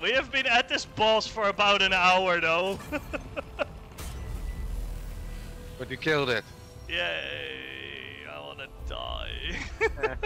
We have been at this boss for about an hour though. But you killed it. Yay! I wanna die.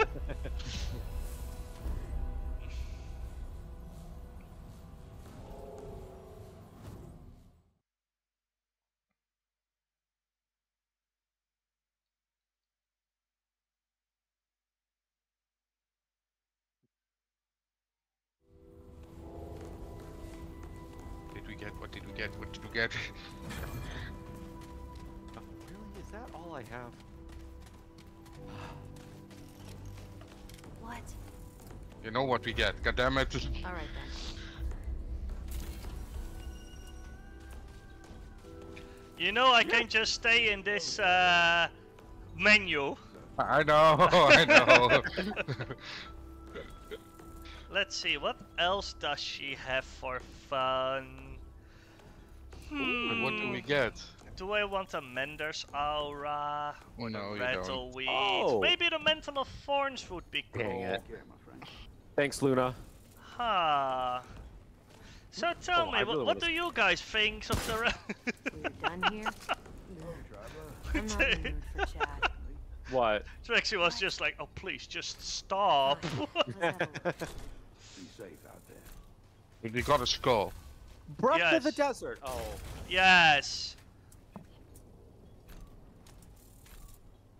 what we get? God damn it! All right then. you know I can just stay in this uh, menu. I know, I know. Let's see, what else does she have for fun? and what do we Hmm, get? Do I want a Mender's Aura? Or No, you don't. Rattleweed? Oh. Maybe the Mantle of Thorns would be cool. Dang it. Thanks, Luna. Huh. So oh, tell Oh, me, what, really what do you guys think of the... ra- We're done here. I'm not in the mood for chat. What? Trixie was just like, oh please, just stop. Let's have a look. Be safe out there. But we got a skull. Breath of the desert. Oh. yes.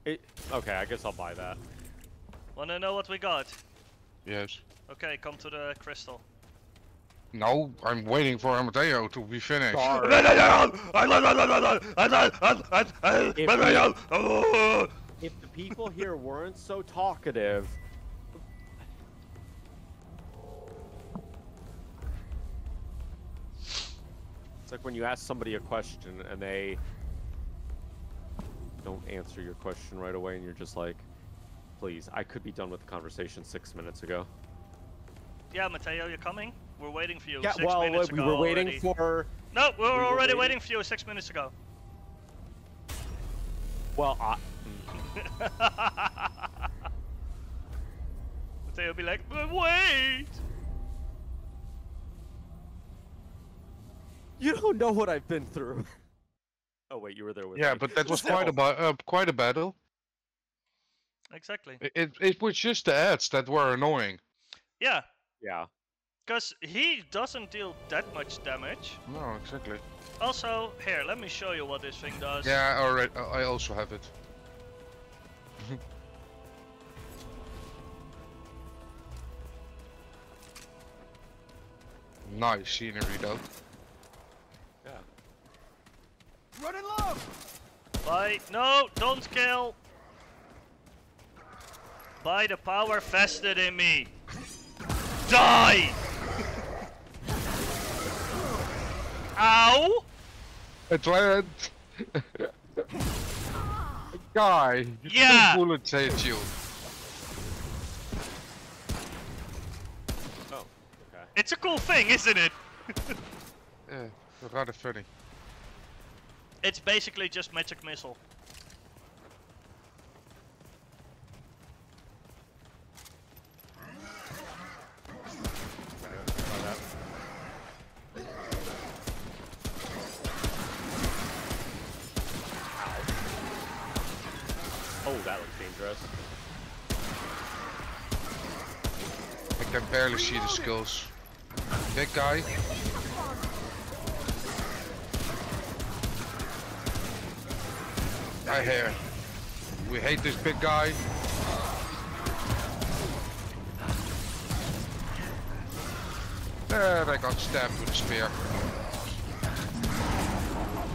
It, okay, I guess I'll buy that. Wanna know what we got? Yes. Okay, come to the crystal. No, I'm waiting for Amadeo to be finished. Sorry. If the people here weren't so talkative. It's like when you ask somebody a question and they don't answer your question right away, and you're just like, please, I could be done with the conversation six minutes ago. Yeah, Mateo, you're coming? We're waiting for you Yeah, six well, minutes we ago were waiting already. for. No, we were we were already waiting- waiting for you six minutes ago. Well, I, Mateo will be like, but wait! you don't know what I've been through. oh wait, you were there with Yeah, me. but that was Still. quite a uh, quite a battle. Exactly. It, it it was just the ads that were annoying. Yeah, Yeah. because he doesn't deal that much damage. No, exactly. Also, here, let me show you what this thing does. Yeah, alright. I also have it. nice scenery though. Yeah. Running low! By no, don't kill. By the power vested in me. Die! Ow! It went. Guy, Yeah. two bullets hit you. Oh. Okay. It's a cool thing, isn't it? Yeah, rather funny. It's basically just magic missile. Oh, that looks dangerous. I can barely see the skills. Big guy. I hear. We hate this big guy. There, I got stabbed with a spear.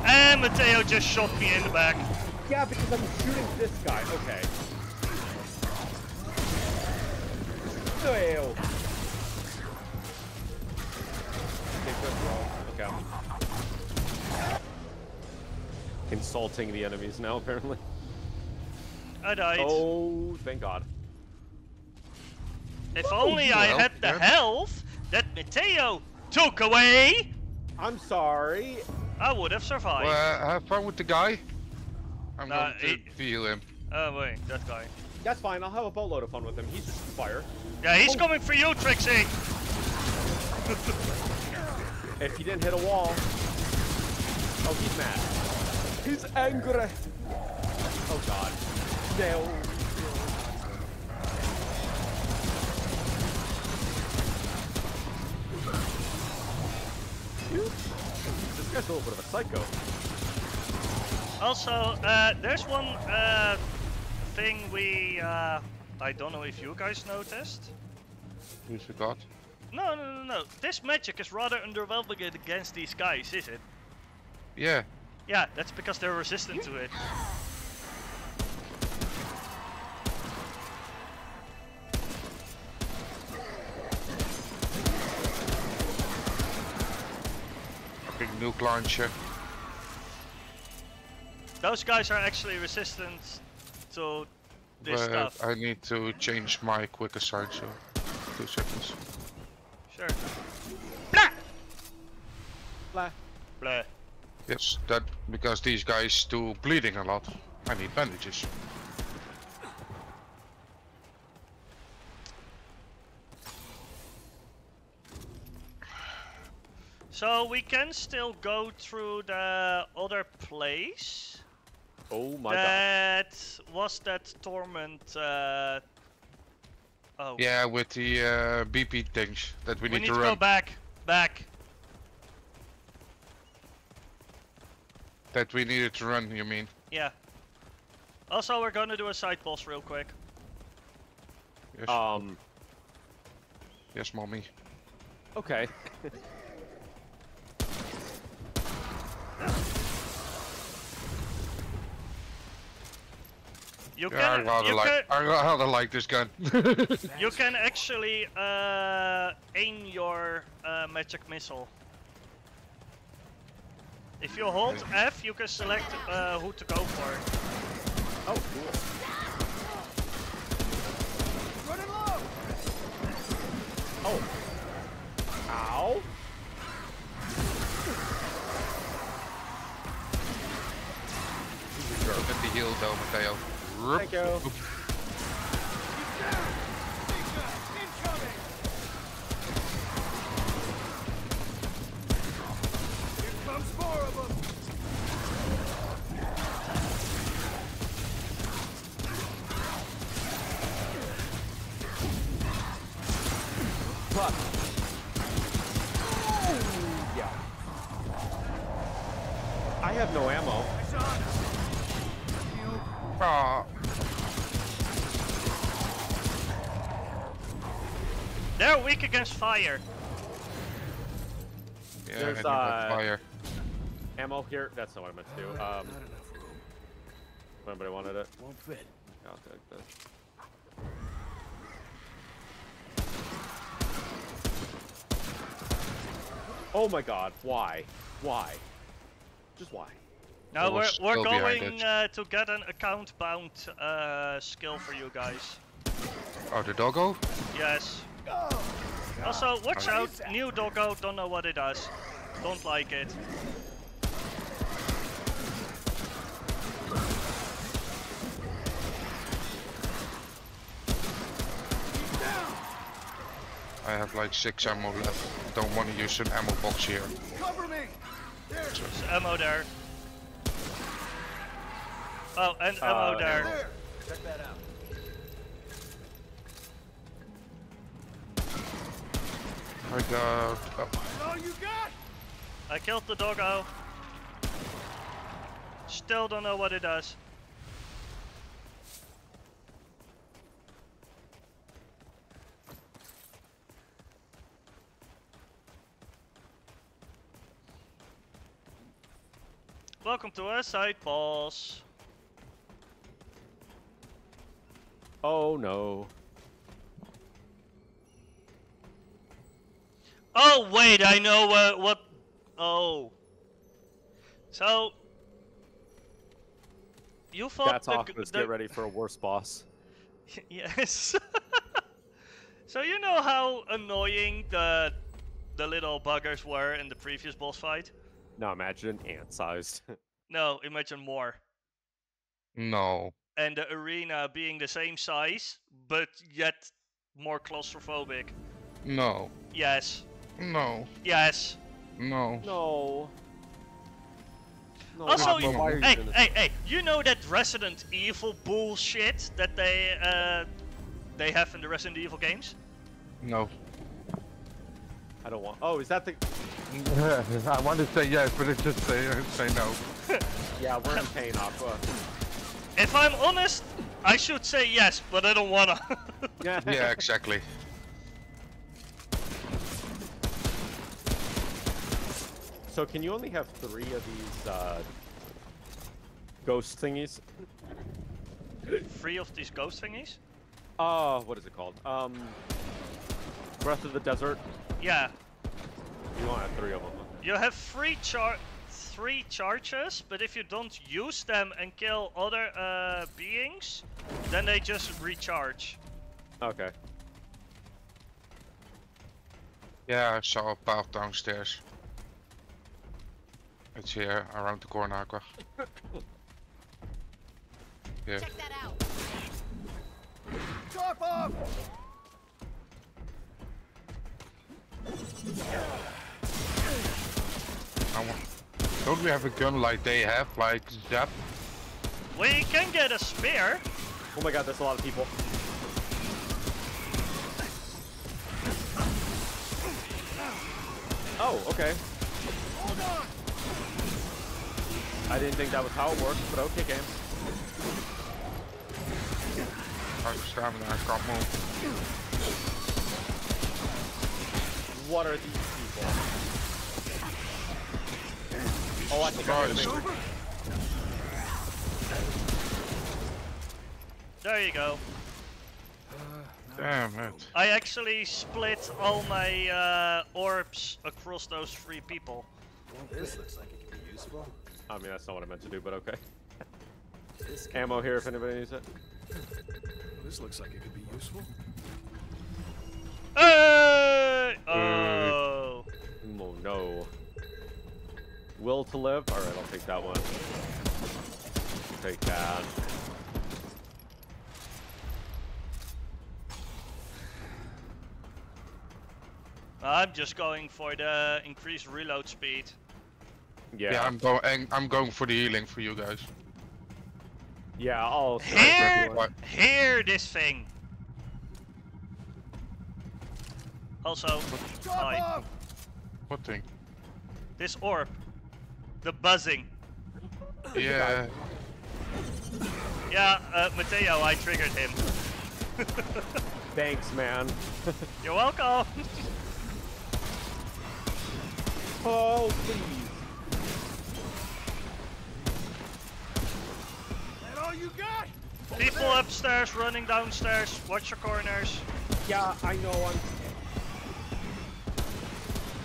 And Mateo just shot me in the back. Yeah, because I'm shooting this guy. Okay. Ew. Okay, good. Okay. Insulting the enemies now, apparently. I died. Oh, thank God. if only I had the yeah. health that Mateo took away, I'm sorry. I would have survived. Well, have fun with the guy. I'm Nah, going to he- feel him. Oh wait, that guy. That's fine. I'll have a boatload of fun with him. He's just fire. Yeah, he's Oh. coming for you, Trixie. If he didn't hit a wall. Oh, he's mad. He's angry. Oh god. No. This guy's a little bit of a psycho. Also, uh, there's one uh, thing we. Uh, I don't know if you guys noticed. Who's forgot? god? No, no, no, no. This magic is rather underwhelming against these guys, is it? Yeah. Yeah, that's because they're resistant to it. Big nuke launcher. Those guys are actually resistant to this But stuff. I need to change my quick aside, so two seconds. Sure. Blah! Blah. Blah. Yes, that because these guys do bleeding a lot. I need bandages. So we can still go through the other place. Oh my god. that was that torment. Uh... Oh. Yeah, with the uh, BP things that we, We need, need to to run. go back. Back. That we needed to run, you mean? Yeah. Also, we're gonna do a side boss real quick. Yes. Um, yes, mommy. okay. You Yeah, I can. rather you like can. I rather like this gun. You can actually uh, aim your uh, magic missile. If you hold F, you can select uh, who to go for. Oh, cool. Running low! Oh. Ow. Met die heal though, Matteo. Thank you. Weak against fire. yeah, There's, I uh, fire. Ammo here. That's not what I meant to do. Um, not enough room. if anybody wanted it, Won't fit. I'll take this. Oh my god, why? Why? Just why? Now we're, we're going uh, to get an account bound uh, skill for you guys. Oh, the doggo? Yes. Oh, Also, watch out, new doggo, don't know what it does. Don't like it. I have like six ammo left. Don't want to use an ammo box here. cover me! There! There's ammo there. Oh, and ammo Uh, there. There! Check that out. I got. Oh, All you got? I killed the doggo. Still don't know what it does. Welcome to our side boss. Oh no. Oh wait, I know what what. Oh. So. You fought That's the, off. g- Let's the get ready for a worse boss. yes. so you know how annoying the the little buggers were in the previous boss fight? Now imagine ant-sized. No, imagine more. no. And the arena being the same size, but yet more claustrophobic. No. Yes. No. Yes. No. No. No. Also, Aqua, why you hey, hey, hey! You know that Resident Evil bullshit that they uh, they have in the Resident Evil games? No. I don't want. Oh, is that the? I want to say yes, but it just say say no. Yeah, we're in pain, Aqua. If I'm honest, I should say yes, but I don't wanna. Yeah. yeah, exactly. So can you only have three of these uh, ghost thingies? Three of these ghost thingies? Uh, what is it called? Um, Breath of the Desert. Yeah. You want to have three of them. You have three char three charges, but if you don't use them and kill other uh, beings, then they just recharge. Okay. Yeah, I saw a path downstairs. It's here, uh, around the corner, Aqua. Yeah. Check that out. Chop off! Don't we have a gun like they have, like Zap? We can get a spear. Oh my god, there's a lot of people. Oh, okay. Hold on! I didn't think that was how it worked, but okay, game. I stamina, I can't move. What are these people? Oh, I think I hit him. There you go. Damn it. I actually split all my uh, orbs across those three people. This looks like it could be useful. I mean, that's not what I meant to do, but okay. This, Ammo here if anybody needs it. this looks like it could be useful. Hey! Oh. Oh no. Will to live? Alright, I'll take that one. Take that. I'm just going for the increased reload speed. Yeah. Yeah, I'm going. I'm going for the healing for you guys. Yeah, I'll Here, What? here, this thing. Also, hi. What thing? This orb, the buzzing. Yeah. Yeah, uh, Mateo, I triggered him. Thanks, man. You're welcome. oh, you got? People upstairs, running downstairs. Watch your corners. Yeah, I know I'm.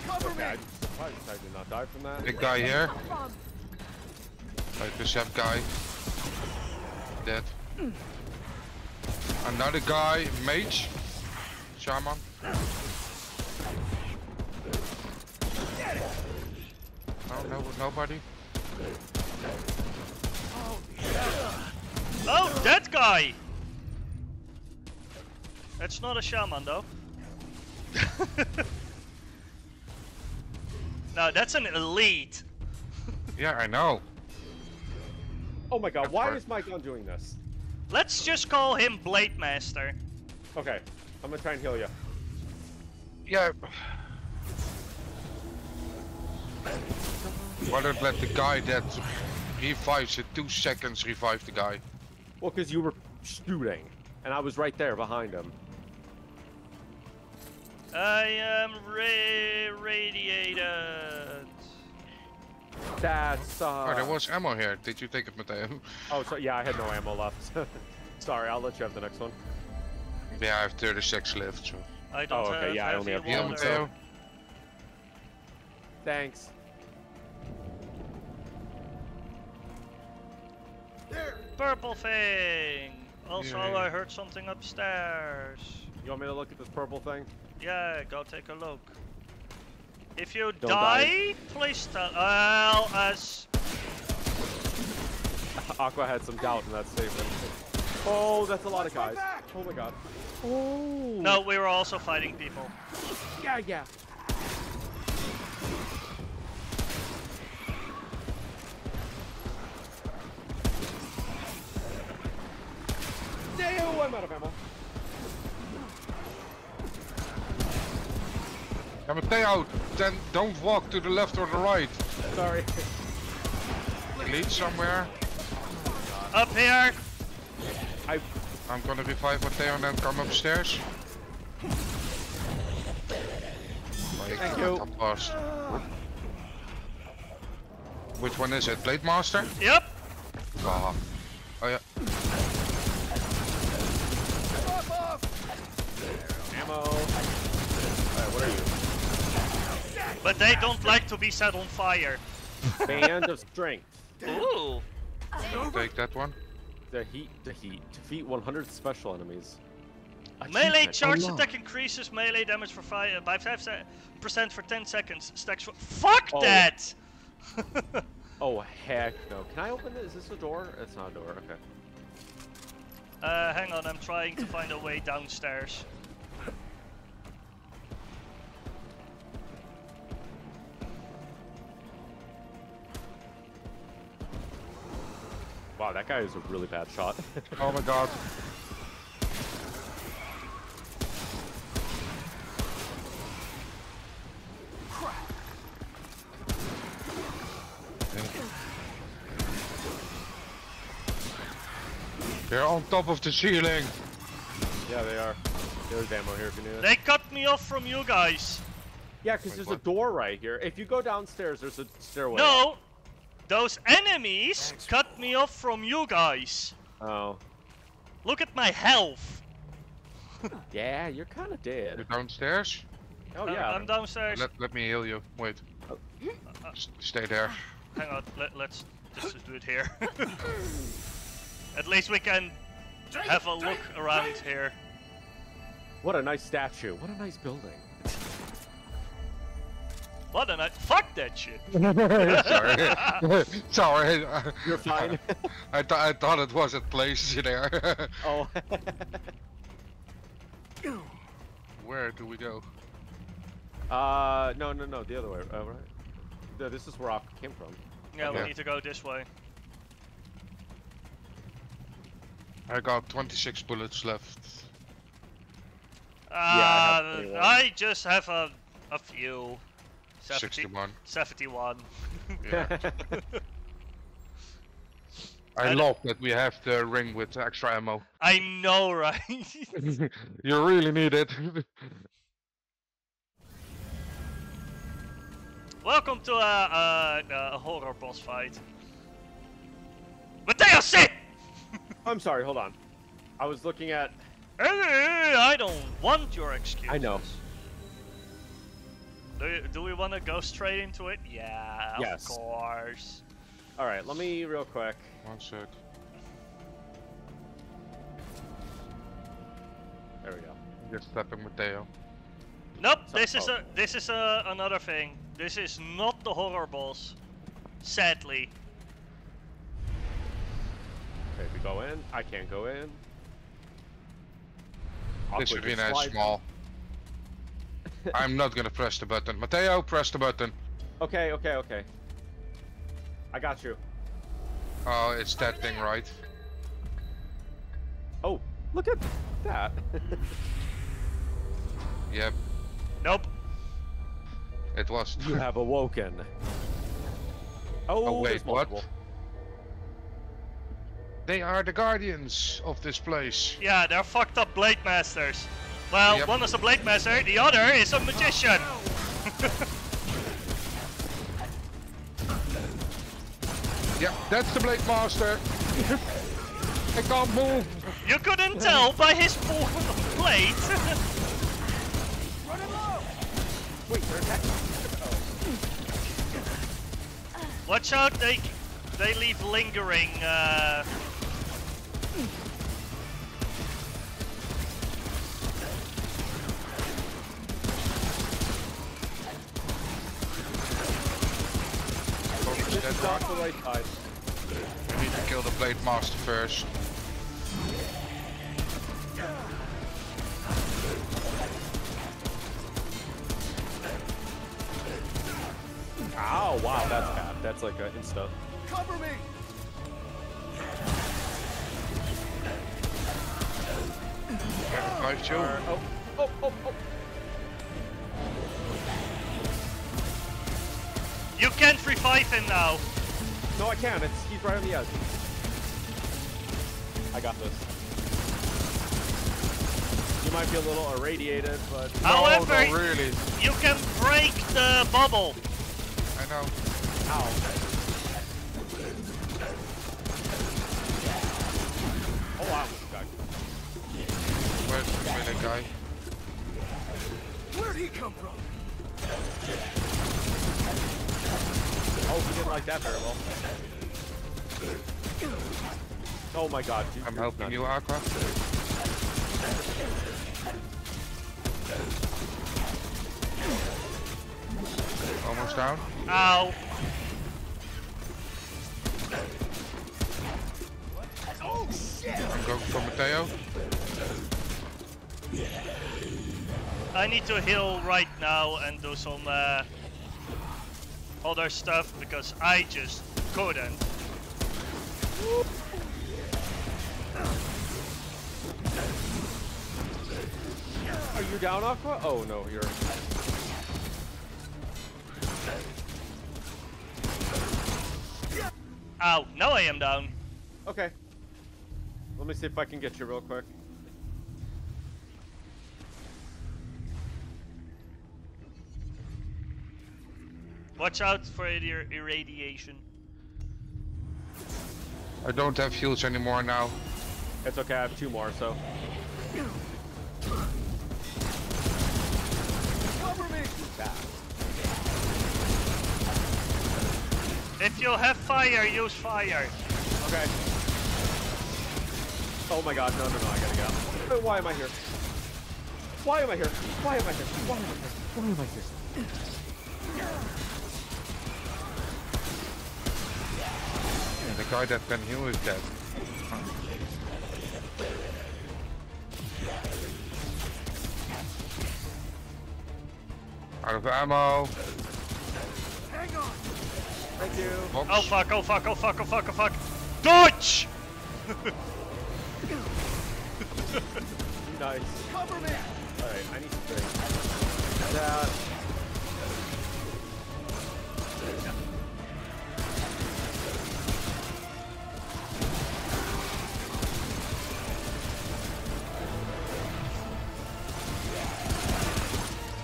Cover Okay, me! I'm surprised I did not die from that. Big guy here. Like the Zap guy. Dead. Another guy, mage. Shaman. No, no, nobody. Oh, Oh, that guy! That's not a shaman, though. no, that's an elite. Yeah, I know. Oh my god, why Effort. is my gun doing this? Let's just call him Blade Master. Okay, I'm gonna try and heal you. Yeah. Why don't let the guy that revives in two seconds revive the guy? Well, because you were shooting, and I was right there behind him. I am ra- radiated. That's uh. Oh, there was ammo here. Did you take it, Mateo? Oh, so yeah, I had no ammo left. Sorry, I'll let you have the next one. Yeah, I have 36 left, so. I don't Oh, okay, have yeah, I only have one, water. Mateo. Thanks. There! Purple thing. Also, Yay. I heard something upstairs. You want me to look at this purple thing? Yeah, go take a look. If you Don't die, please tell. Well, as Aqua had some doubt in that statement. Oh, that's a lot of guys. Oh my god. Oh. no, we were also fighting people. Yeah, yeah. I'm out of ammo. Yeah, Mateo, then don't walk to the left or the right. Sorry. Lead somewhere. Up here! I I'm gonna revive Mateo and then come upstairs. Thank you. I'm lost. Which one is it? Blade Master? Yep! Ah. Oh yeah. Drop off! ammo. Alright, what are you? But they don't like to be set on fire. Band of strength. Ooh! Take that one. The heat, the heat. Defeat 100 special enemies. Melee Achievement charge unlocked. attack increases melee damage for five, by 5% for 10 seconds. Stacks for- FUCK Oh. that! Oh heck no! Can I open this? Is this a door? It's not a door. Okay. uh, hang on, I'm trying to find a way downstairs. Wow, that guy is a really bad shot. Oh my god. They're on top of the ceiling. yeah, they are. There's ammo here if you need it. They cut me off from you guys. Yeah, because there's what? a door right here. If you go downstairs, there's a stairway. No! Those enemies cut me off from you guys. Oh. Look at my health. Yeah, you're kind of dead. You're dead. downstairs? Oh I'm- yeah. I'm downstairs. Let, let me heal you. Wait. Uh, uh, S- stay there. Hang on, let, let's just do it here. At least we can have a look around here. What a nice statue. What a nice building. What a night. Fuck that shit. Sorry. Sorry. You're fine. I, th I thought it was at place there. oh. Where do we go? uh, no, no, no, the other way. Uh, right. No, this is where I came from. Yeah, we need to go this way. I got 26 bullets left. I have Uh, 21. I just have a, a few. 70, 61. 71. Yeah. I I d- love that we have the ring with extra ammo. I know, right? you really need it. Welcome to a, a, a horror boss fight. Mateo, sit! I'm sorry, hold on. I was looking at. I don't want your excuse. I know. Do, do we want to go straight into it? Yeah, Yes. of course. Alright, let me real quick. One sec. There we go. Just stepping Mateo. Nope, So- this is oh. a this is a, another thing. This is not the horror boss. Sadly. Okay, we go in. I can't go in. This Awkward arena to is slide small. I'm not gonna press the button. Mateo, press the button. Okay, okay, okay. I got you. Oh, it's that thing, right? Oh, look at that. Yep, Nope. it was. you have awoken. Oh, Oh, wait, what? They are the guardians of this place. Yeah, they're fucked up blade masters. Well, Yep. one is a blade master, the other is a magician. Yeah, that's the Blade Master. I can't move. You couldn't tell by his full blade. Run him low! Wait. Watch out, they they leave lingering. Uh... that is not one. the right side. We need to kill the Blade Master first. Ow, wow, that's bad. That's like an insta. Cover me! Revive you. Or- oh, oh, oh, oh. You can't revive him now. No, I can't. It's he's right on the edge. I got this. You might be a little irradiated, but However, no, no, really. you can break the bubble. I know. ow. Oh, I almost got Where's the guy? Where'd he come from? Oh, he didn't like that very well. Oh my god. dude, I'm helping nuts. you, Aqua. Almost down. Ow. Oh shit! I'm going for Mateo. I need to heal right now and do some uh, other stuff because I just couldn't. Are you down, Aqua? Oh no, you're. Ow, now I am down. Okay. Let me see if I can get you real quick. Watch out for your irradiation. I don't have heals anymore now. It's okay, I have two more, so. Cover me! If you have fire, use fire. Okay. Oh my god, no, no, no, I gotta go. Why am I here? Why am I here? Why am I here? Why am I here? Why am I here? Guy that can heal is dead. Out of ammo. Hang on! Thank you. Box. Oh fuck, oh fuck, oh fuck, oh fuck, oh fuck. Dodge! Nice. Cover me! Alright, I need to drink. That.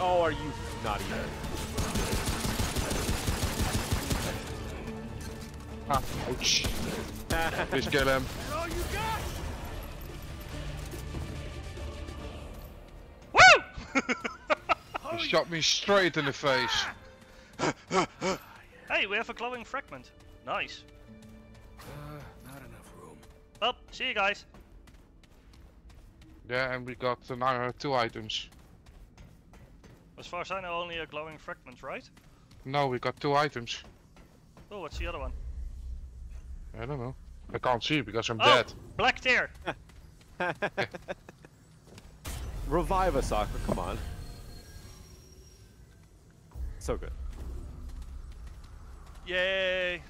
Oh, are you not even? Ah, ouch. Just kill him. That's you got? Woo! He shot me straight in the face. hey, we have a glowing fragment. Nice. Uh, not enough room. Well, see you guys. Yeah, and we got another two items. As far as I know, only a glowing fragment, right? No, we got two items. Oh, what's the other one? I don't know. I can't see because I'm Oh, dead. black tear. Revive us, Aqua, come on. So good. Yay.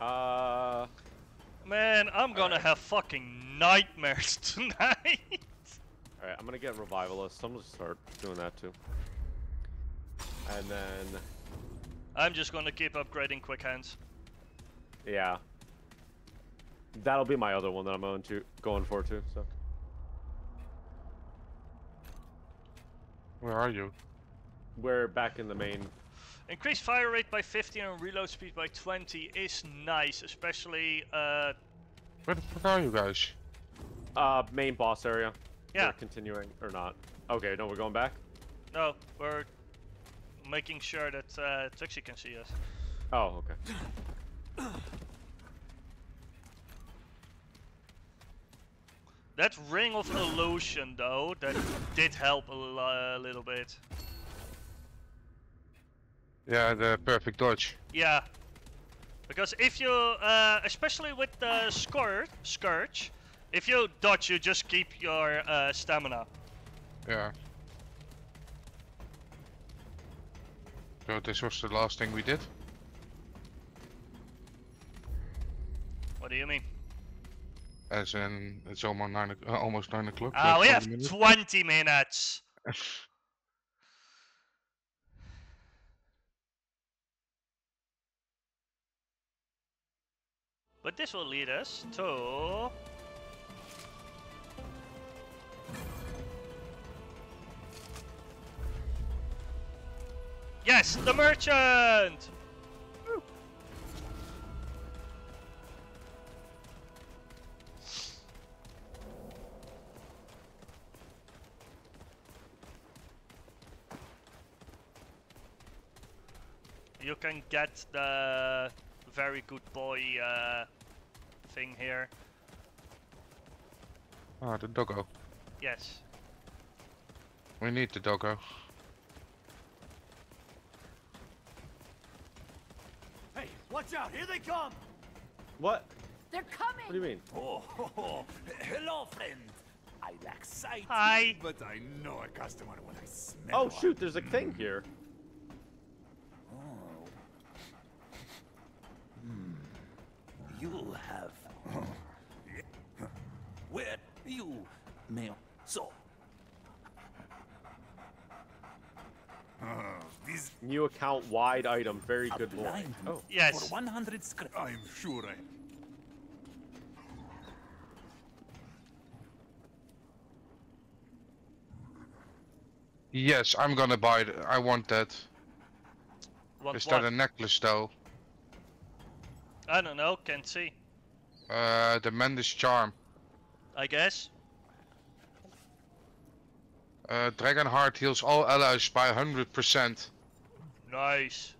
Uh, Man, I'm gonna Alright. have fucking nightmares tonight. Alright, I'm gonna get Revivalist. I'm gonna start doing that too. And then, I'm just gonna keep upgrading quick hands. yeah. That'll be my other one that I'm going to going for too. So Where are you? we're back in the main. Increase fire rate by 15 and reload speed by 20 is nice, especially uh Where the fuck are you guys? Uh, main boss area. Yeah. We're continuing or not? Okay, no, we're going back. no, we're making sure that uh, Tuxie can see us. Oh, okay. That ring of illusion though, that did help a li- little bit. Yeah, the perfect dodge. Yeah. Because if you, uh, especially with the scourge, scourge, if you dodge, you just keep your uh, stamina. Yeah. So this was the last thing we did? What do you mean? As in, it's almost nine, uh, almost nine o'clock. Ah, so we 20 have minutes. 20 minutes. But this will lead us to... Yes, the merchant! You can get the very good boy uh, thing here. Ah, the doggo. Yes. We need the doggo. Hey, watch out! Here they come! What? They're coming. What do you mean? Oh, ho, ho. hello, friend. I lack sight, Hi. but I know a customer when I smell Oh one. shoot, there's a thing here. Oh. Hmm. You have. Where you may so. Oh, this New account wide item, very a good boy. blind Oh, Yes. for 100 script. I'm sure I. Yes, I'm gonna buy it. I want that. Want Is what? that a necklace though? I don't know, can't see. Uh, the Mender's charm. I guess. Uh, Dragon Heart heals all allies by 100%. Nice.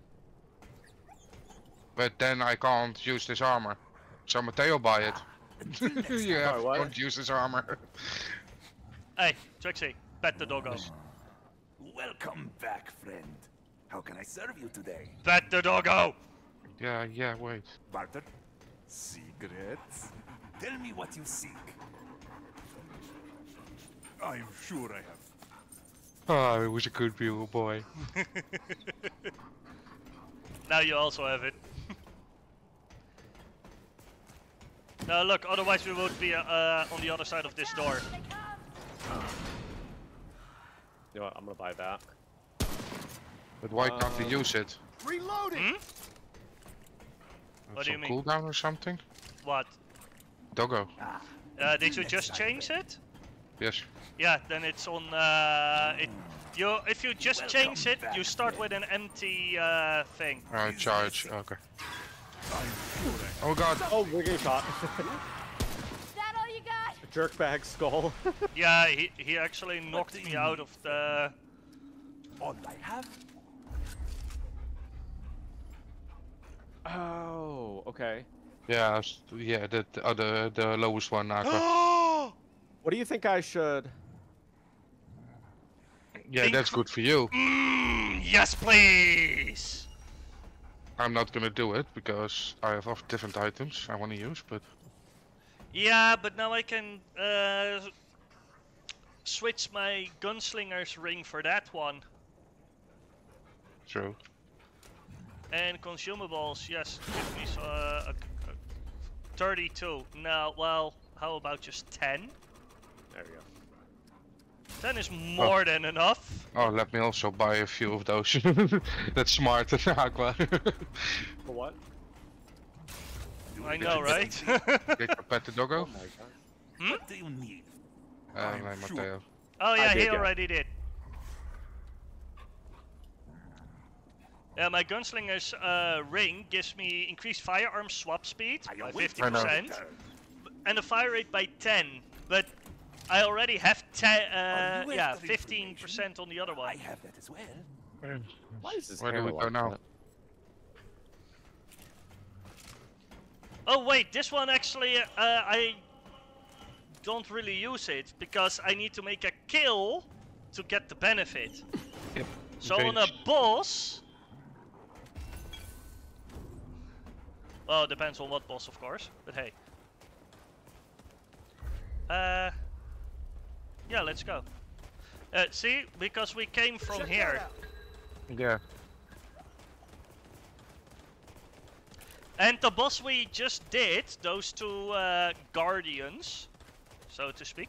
But then I can't use this armor. So Mateo buy it. Until next yeah, Sorry, what? don't use this armor. Hey, Trixie, pet the doggos. Welcome back, friend. How can I serve you today? Pet the doggo! yeah, yeah, wait. Barter? Secrets? Tell me what you seek. I'm sure I have. Oh, it was a good view, boy. Now you also have it. now look, otherwise we would be uh, on the other side of this door. You know what? I'm gonna buy that. But why can't we Um, use it? Reloading! Hmm? What do you Some mean? cooldown or something? What? Doggo. Uh, did you just change it? Yes. Yeah, then it's on. Uh, it, you if you just Welcome change it, you start with an empty uh, thing. Uh, charge. Okay. I'm sure I Oh god. Oh, we're getting shot. Is that all you got? Jerkbag skull. Yeah, he he actually knocked me out of the. All I have? oh, okay. Yeah, s- yeah, the the other, the lowest one, Aqua. What do you think I should? yeah, think- that's good for you. Mm, yes, please. I'm not gonna do it because I have off different items I want to use, but Yeah, but now I can uh, switch my gunslinger's ring for that one. true. And consumables, yes, give me uh, a, a 32. Now, well, how about just 10? There we go. 10 is more than enough. Oh, let me also buy a few of those. that's smart, Aqua. For what? I know, right? Get your pet the doggo? Oh my god. What do you need? Uh, I'm nee, sure. Matteo. oh yeah, did, he yeah. already did. Yeah, my gunslinger's uh, ring gives me increased firearm swap speed by 50%. and a fire rate by 10, but I already have 10, uh, yeah, 15% on the other one. I have that as well. Why is this Where do we go now? Oh wait, this one actually, uh, I don't really use it because I need to make a kill to get the benefit. Yep. So on a boss, well, it depends on what boss, of course. But hey, uh, yeah, let's go. Uh, see, because we came from Check here. Yeah. And the boss we just did, those two uh, guardians, so to speak,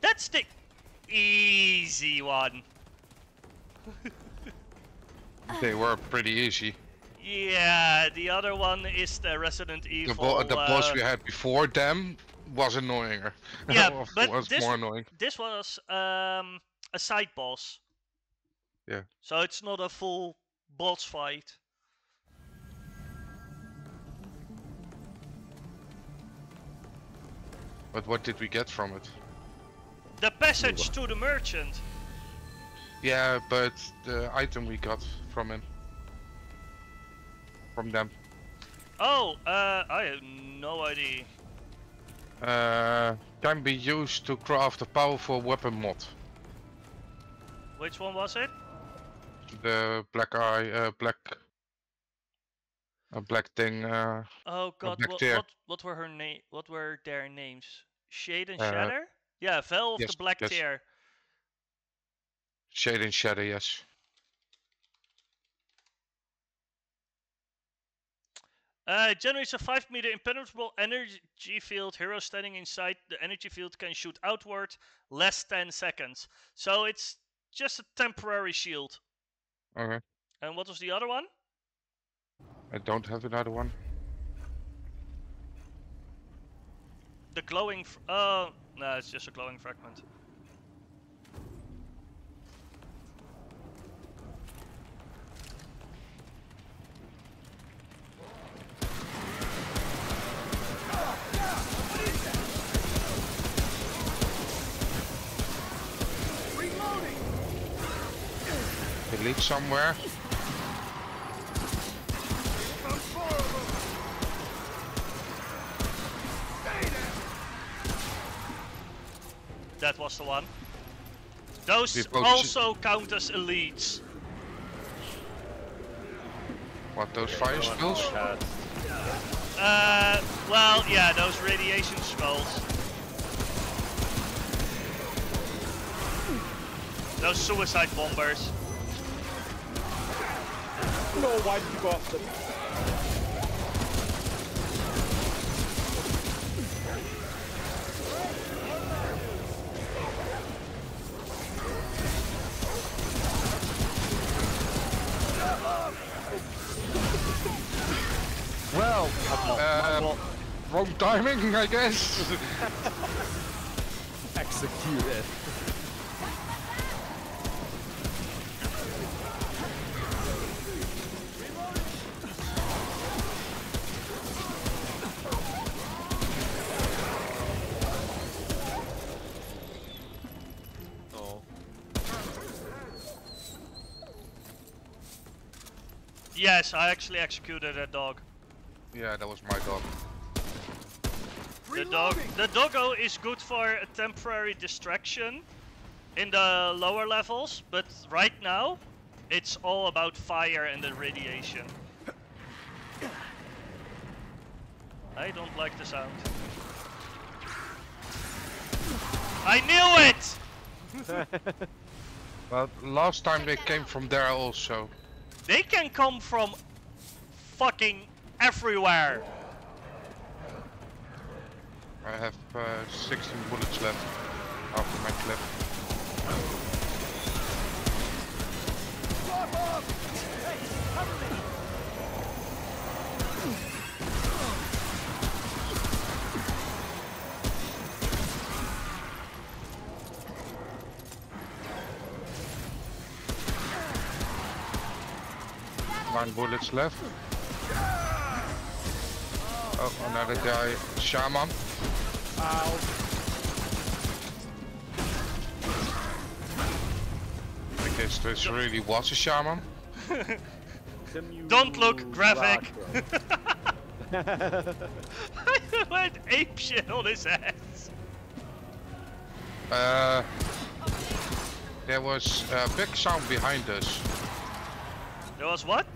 that's the easy one. They were pretty easy. Yeah, the other one is the Resident The, Evil. bo the boss uh, we had before them was annoying. Yeah, was, but was this- more annoying. This was um, a side boss. Yeah. So it's not a full boss fight. But what did we get from it? The passage to the merchant. Yeah, but the item we got from him. From them. Oh, uh, I have no idea. Uh, can be used to craft a powerful weapon mod. Which one was it? The black eye, uh, black, a black thing. Uh, Oh god, what, what what were her name? What were their names? Shade and Uh, Shatter? Yeah, Vel of yes, the Black yes. Tear. shade and shadow. Yes. Uh, it generates a 5 meter impenetrable energy field. Hero standing inside the energy field can shoot outward less 10 seconds. So it's just a temporary shield. Okay. And what was the other one? I don't have another one. The glowing. Oh, no, it's just a glowing fragment. It somewhere. That was the one. Those also count as elites. What those fire spells? Uh, well, yeah, those radiation spells. Those suicide bombers. No, why did you go off the... Well, uh, well, wrong timing, I guess. executed. Yes, I actually executed a dog. yeah, that was my dog. The dog, the doggo is good for a temporary distraction in the lower levels, but right now, it's all about fire and the radiation. I don't like the sound. I knew it! Well, last time they came from there also. They can come from fucking everywhere. I have uh, 16 bullets left after my clip. Nine bullets left. Oh, another guy. Shaman. Ow. I guess this really was a shaman. Don't look graphic. I went ape shit on his ass. Uh, there was a big sound behind us. There was what?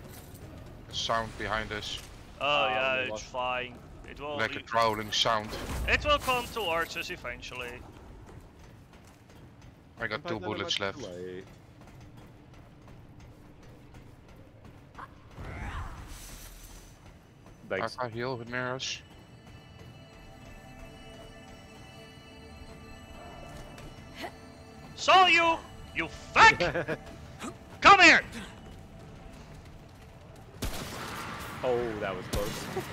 A sound behind us, Oh Ah, yeah, it's was. fine. It will. like a re- growling sound. it will come towards us eventually. I got two Sometimes I might bullets left. late. Thanks. I heal with mirrors. Saw you, you fuck! Come here! Oh, that was close.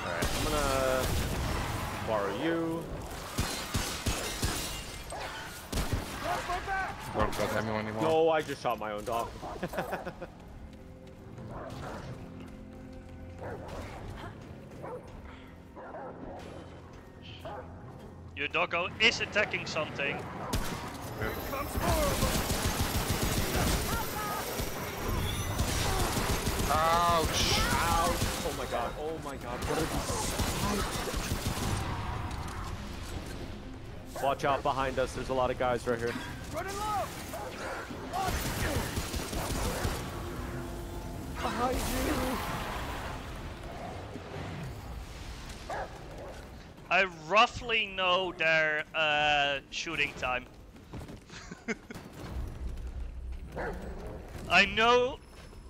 Alright, I'm gonna borrow you. Don't got ammo anymore. No, I just shot my own dog. Your doggo is attacking something. Ouch! Ouch! Oh my god, oh my god, what are these Watch out behind us, there's a lot of guys right here. Behind you! I roughly know their uh, shooting time. I know,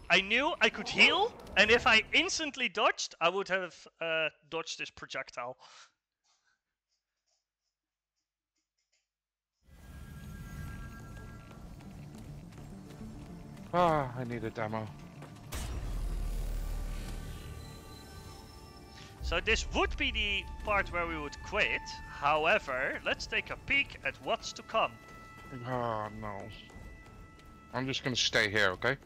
I knew I could heal, and if I instantly dodged, I would have uh, dodged this projectile. Ah, I need a demo. So this would be the part where we would quit. However, let's take a peek at what's to come. Oh no. I'm just gonna stay here, okay?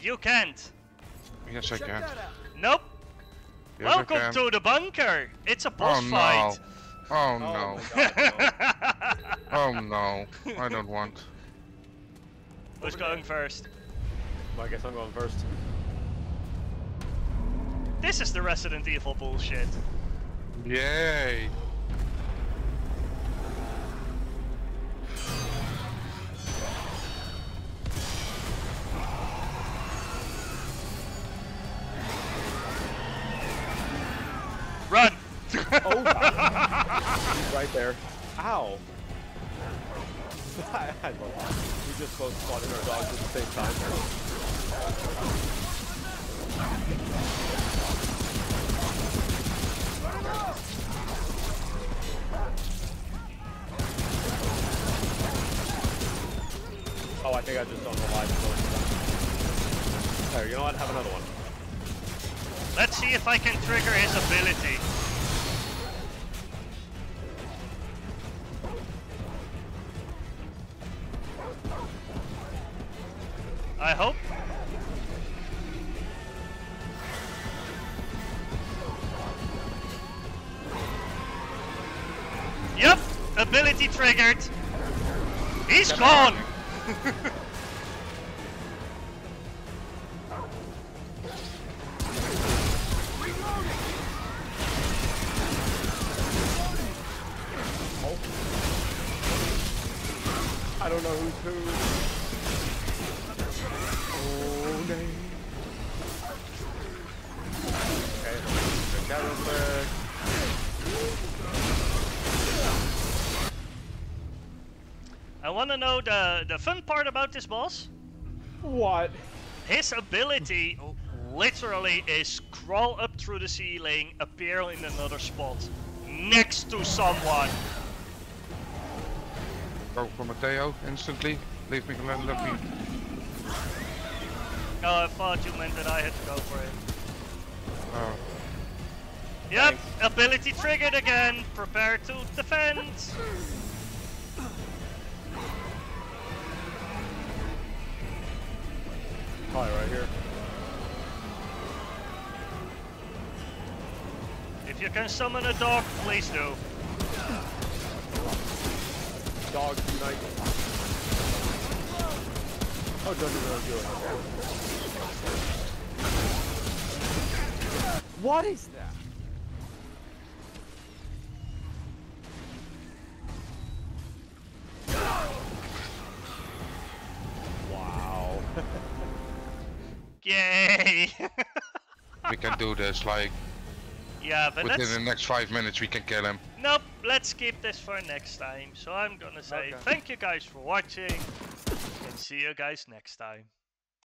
You can't. Yes, I can. Nope. Yes, I Welcome can. to the bunker. It's a boss Oh no. fight. Oh Oh no. my god, no. Oh no. I don't want. Who's going first? Well, I guess I'm going first. This is the Resident Evil bullshit. Yay! Run! Oh god. He's right there. Ow. I, I love that. We just both spotted our dogs at the same time. Oh, I think I just don't know why. There, you know what? Have another one. Let's see if I can trigger his ability. I hope. Know the the fun part about this boss. What? His ability literally is crawl up through the ceiling, appear in another spot, next to someone. Go for Mateo instantly. Leave me alone. Let me. Oh, I thought you meant that I had to go for it. Oh. Yep, ability triggered again. Prepare to defend. Probably right here. If you can summon a dog, please do. Dogs unite. Oh, doesn't really do it. What is that? We can do this. Like yeah, but within let's. the next five minutes, we can kill him. Nope, let's keep this for next time. So I'm gonna say Okay. thank you guys for watching and see you guys next time.